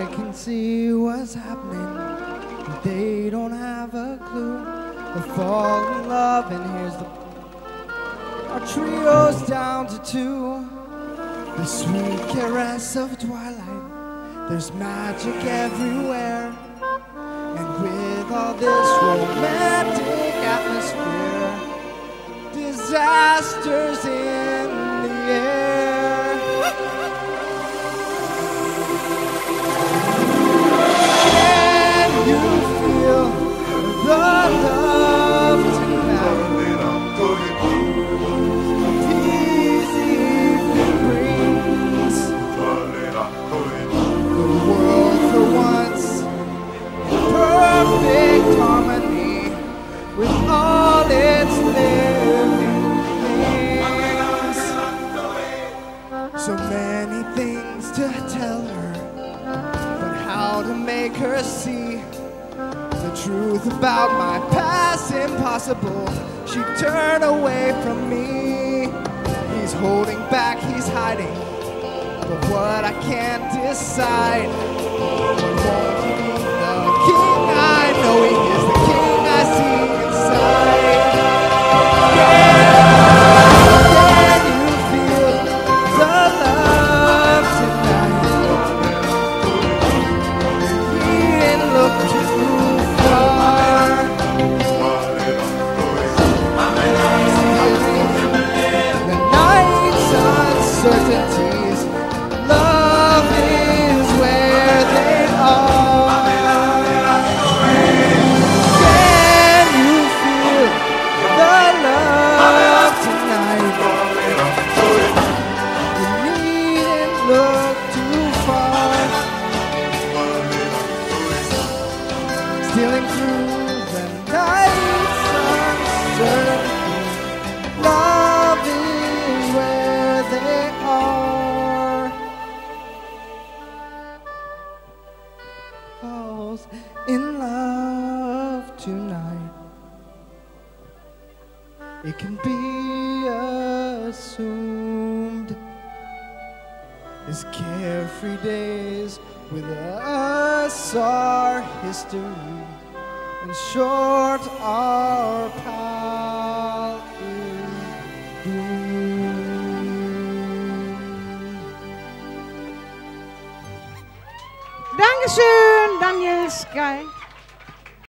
I can see what's happening. but They don't have a clue. They fall in love, and here's the. Our trio's down to two. The sweet caress of twilight. There's magic everywhere. And with all this romantic atmosphere, disasters tell her, but how to make her see the truth about my past impossible. She turned away from me. He's holding back, he's hiding. But what I can't decide. Look too far. Stealing through the night's uncertainty. Love is where they are. Falls in love tonight. It can be assumed his carefree days with us are history, and short our pal is. Dankeschön, Daniel Sky.